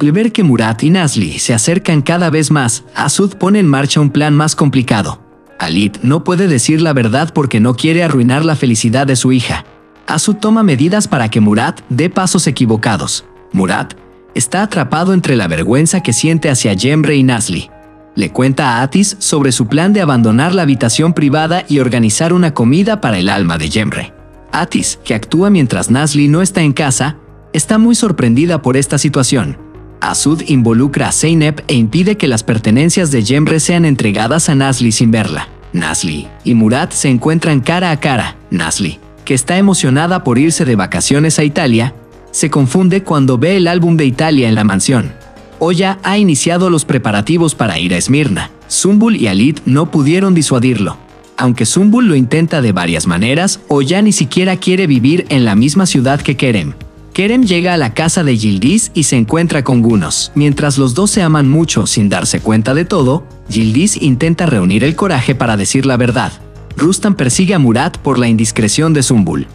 Al ver que Murat y Nasli se acercan cada vez más, Asud pone en marcha un plan más complicado. Alit no puede decir la verdad porque no quiere arruinar la felicidad de su hija. Asud toma medidas para que Murat dé pasos equivocados. Murat está atrapado entre la vergüenza que siente hacia Jemre y Nasli. Le cuenta a Atis sobre su plan de abandonar la habitación privada y organizar una comida para el alma de Jemre. Atis, que actúa mientras Nasli no está en casa, está muy sorprendida por esta situación. Asud involucra a Zeynep e impide que las pertenencias de Jemre sean entregadas a Nasli sin verla. Nasli y Murat se encuentran cara a cara. Nasli, que está emocionada por irse de vacaciones a Italia, se confunde cuando ve el álbum de Italia en la mansión. Oya ha iniciado los preparativos para ir a Esmirna. Zumbul y Alit no pudieron disuadirlo. Aunque Zumbul lo intenta de varias maneras, Oya ni siquiera quiere vivir en la misma ciudad que Kerem. Kerem llega a la casa de Yildiz y se encuentra con Gunos. Mientras los dos se aman mucho sin darse cuenta de todo, Yildiz intenta reunir el coraje para decir la verdad. Rustam persigue a Murat por la indiscreción de Zumbul.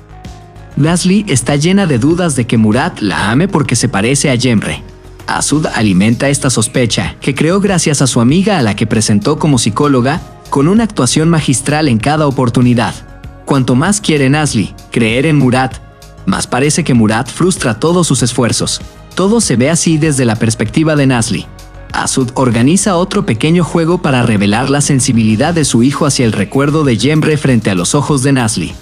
Nasli está llena de dudas de que Murat la ame porque se parece a Jemre. Asud alimenta esta sospecha, que creó gracias a su amiga a la que presentó como psicóloga, con una actuación magistral en cada oportunidad. Cuanto más quiere Nasli creer en Murat, más parece que Murat frustra todos sus esfuerzos. Todo se ve así desde la perspectiva de Nasli. Asud organiza otro pequeño juego para revelar la sensibilidad de su hijo hacia el recuerdo de Jemre frente a los ojos de Nasli.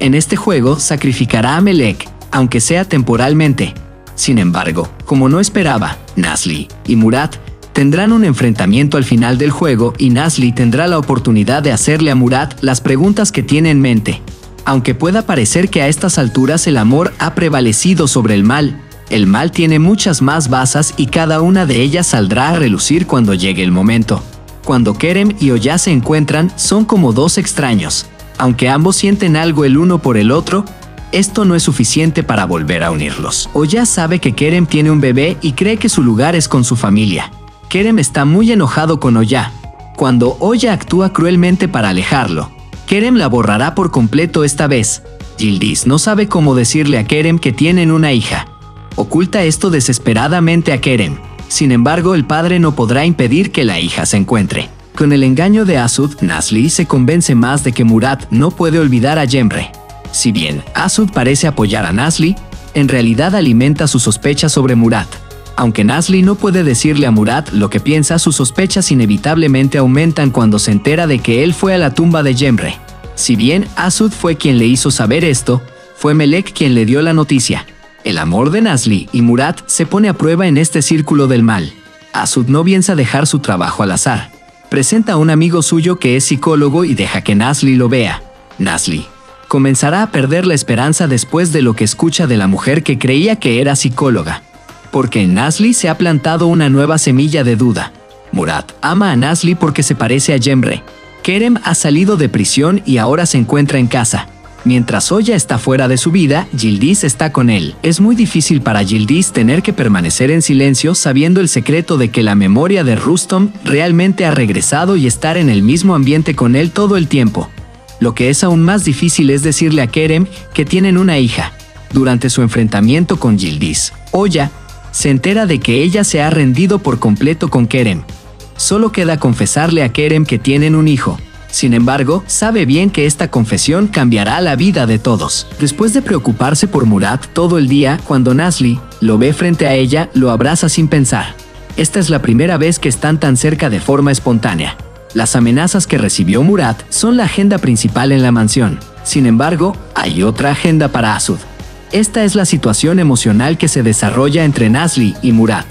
En este juego sacrificará a Melek, aunque sea temporalmente. Sin embargo, como no esperaba, Nasli y Murat tendrán un enfrentamiento al final del juego y Nasli tendrá la oportunidad de hacerle a Murat las preguntas que tiene en mente. Aunque pueda parecer que a estas alturas el amor ha prevalecido sobre el mal, el mal tiene muchas más basas y cada una de ellas saldrá a relucir cuando llegue el momento. Cuando Kerem y Oya se encuentran, son como dos extraños. Aunque ambos sienten algo el uno por el otro, esto no es suficiente para volver a unirlos. Oya sabe que Kerem tiene un bebé y cree que su lugar es con su familia. Kerem está muy enojado con Oya. Cuando Oya actúa cruelmente para alejarlo, Kerem la borrará por completo esta vez. Yildiz no sabe cómo decirle a Kerem que tienen una hija. Oculta esto desesperadamente a Kerem. Sin embargo, el padre no podrá impedir que la hija se encuentre. Con el engaño de Asud, Nasli se convence más de que Murat no puede olvidar a Jemre. Si bien Asud parece apoyar a Nasli, en realidad alimenta sus sospechas sobre Murat. Aunque Nasli no puede decirle a Murat lo que piensa, sus sospechas inevitablemente aumentan cuando se entera de que él fue a la tumba de Jemre. Si bien Asud fue quien le hizo saber esto, fue Melek quien le dio la noticia. El amor de Nasli y Murat se pone a prueba en este círculo del mal. Asud no piensa dejar su trabajo al azar. Presenta a un amigo suyo que es psicólogo y deja que Nasli lo vea. Nasli comenzará a perder la esperanza después de lo que escucha de la mujer que creía que era psicóloga porque en Nasli se ha plantado una nueva semilla de duda. Murat ama a Nasli porque se parece a Jemre. Kerem ha salido de prisión y ahora se encuentra en casa. Mientras Oya está fuera de su vida, Yildiz está con él. Es muy difícil para Yildiz tener que permanecer en silencio sabiendo el secreto de que la memoria de Rustom realmente ha regresado y estar en el mismo ambiente con él todo el tiempo. Lo que es aún más difícil es decirle a Kerem que tienen una hija. Durante su enfrentamiento con Yildiz, Oya se entera de que ella se ha rendido por completo con Kerem. Solo queda confesarle a Kerem que tienen un hijo. Sin embargo, sabe bien que esta confesión cambiará la vida de todos. Después de preocuparse por Murat todo el día, cuando Nasli lo ve frente a ella, lo abraza sin pensar. Esta es la primera vez que están tan cerca de forma espontánea. Las amenazas que recibió Murat son la agenda principal en la mansión. Sin embargo, hay otra agenda para Asud. Esta es la situación emocional que se desarrolla entre Nasli y Murat.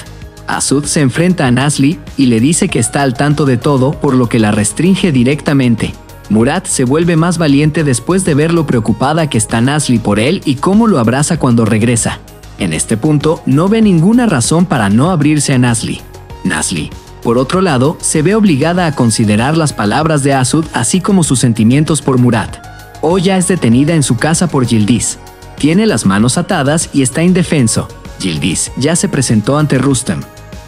Asud se enfrenta a Nasli y le dice que está al tanto de todo, por lo que la restringe directamente. Murat se vuelve más valiente después de ver lo preocupada que está Nasli por él y cómo lo abraza cuando regresa. En este punto, no ve ninguna razón para no abrirse a Nasli. Nasli, por otro lado, se ve obligada a considerar las palabras de Asud así como sus sentimientos por Murat. Oya es detenida en su casa por Yildiz. Tiene las manos atadas y está indefenso. Yildiz ya se presentó ante Rustem.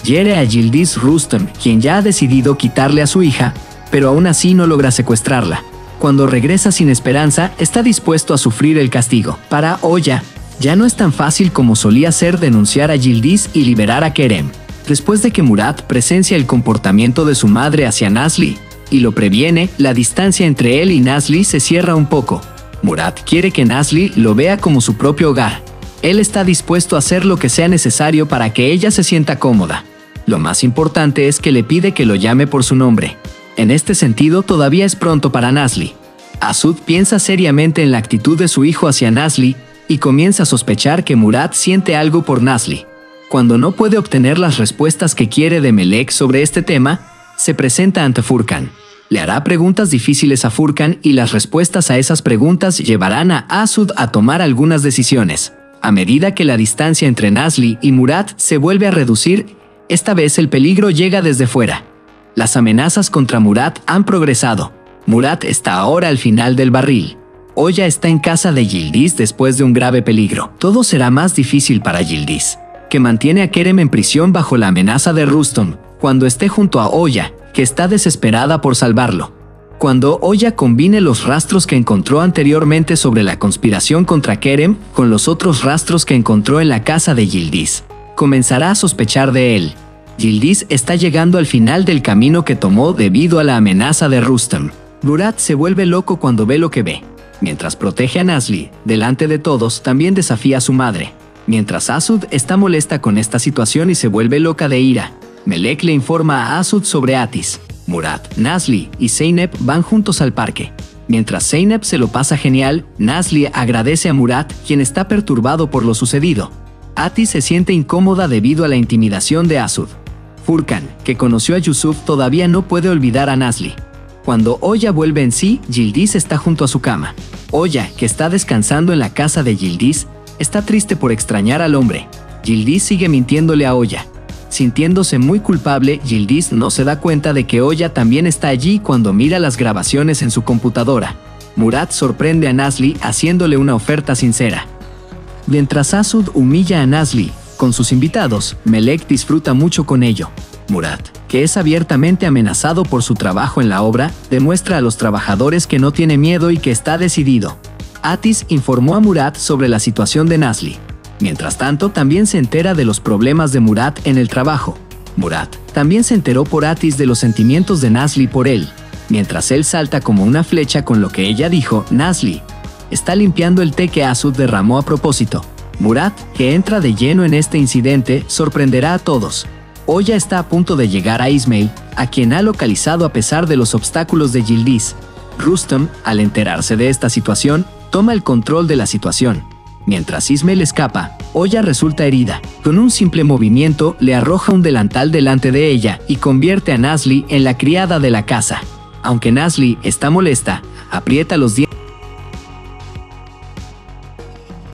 Hiere a Yildiz Rustem, quien ya ha decidido quitarle a su hija, pero aún así no logra secuestrarla. Cuando regresa sin esperanza, está dispuesto a sufrir el castigo. Para Oya, ya no es tan fácil como solía ser denunciar a Yildiz y liberar a Kerem. Después de que Murat presencia el comportamiento de su madre hacia Nasli y lo previene, la distancia entre él y Nasli se cierra un poco. Murat quiere que Nasli lo vea como su propio hogar. Él está dispuesto a hacer lo que sea necesario para que ella se sienta cómoda. Lo más importante es que le pide que lo llame por su nombre. En este sentido, todavía es pronto para Nasli. Asud piensa seriamente en la actitud de su hijo hacia Nasli y comienza a sospechar que Murat siente algo por Nasli. Cuando no puede obtener las respuestas que quiere de Melek sobre este tema, se presenta ante Furkan. Le hará preguntas difíciles a Furkan y las respuestas a esas preguntas llevarán a Asud a tomar algunas decisiones. A medida que la distancia entre Nasli y Murat se vuelve a reducir, esta vez el peligro llega desde fuera. Las amenazas contra Murat han progresado. Murat está ahora al final del barril. Oya está en casa de Yildiz después de un grave peligro. Todo será más difícil para Yildiz, que mantiene a Kerem en prisión bajo la amenaza de Ruston, cuando esté junto a Oya, que está desesperada por salvarlo. Cuando Oya combine los rastros que encontró anteriormente sobre la conspiración contra Kerem con los otros rastros que encontró en la casa de Yildiz, comenzará a sospechar de él. Yildiz está llegando al final del camino que tomó debido a la amenaza de Rustam. Murat se vuelve loco cuando ve lo que ve. Mientras protege a Nasli, delante de todos, también desafía a su madre. Mientras Asud está molesta con esta situación y se vuelve loca de ira, Melek le informa a Asud sobre Atis. Murat, Nasli y Zeynep van juntos al parque. Mientras Zeynep se lo pasa genial, Nasli agradece a Murat, quien está perturbado por lo sucedido. Atis se siente incómoda debido a la intimidación de Asud. Furkan, que conoció a Yusuf, todavía no puede olvidar a Nasli. Cuando Oya vuelve en sí, Yildiz está junto a su cama. Oya, que está descansando en la casa de Yildiz, está triste por extrañar al hombre. Yildiz sigue mintiéndole a Oya. Sintiéndose muy culpable, Yildiz no se da cuenta de que Oya también está allí cuando mira las grabaciones en su computadora. Murat sorprende a Nasli haciéndole una oferta sincera. Mientras Asud humilla a Nasli con sus invitados, Melek disfruta mucho con ello. Murat, que es abiertamente amenazado por su trabajo en la obra, demuestra a los trabajadores que no tiene miedo y que está decidido. Atis informó a Murat sobre la situación de Nasli. Mientras tanto, también se entera de los problemas de Murat en el trabajo. Murat también se enteró por Atis de los sentimientos de Nasli por él. Mientras él salta como una flecha con lo que ella dijo, Nasli está limpiando el té que Asud derramó a propósito. Murat, que entra de lleno en este incidente, sorprenderá a todos. Oya está a punto de llegar a Ismail, a quien ha localizado a pesar de los obstáculos de Yildiz. Rustam, al enterarse de esta situación, toma el control de la situación. Mientras Ismail escapa, Oya resulta herida. Con un simple movimiento le arroja un delantal delante de ella y convierte a Nasli en la criada de la casa. Aunque Nasli está molesta, aprieta los dientes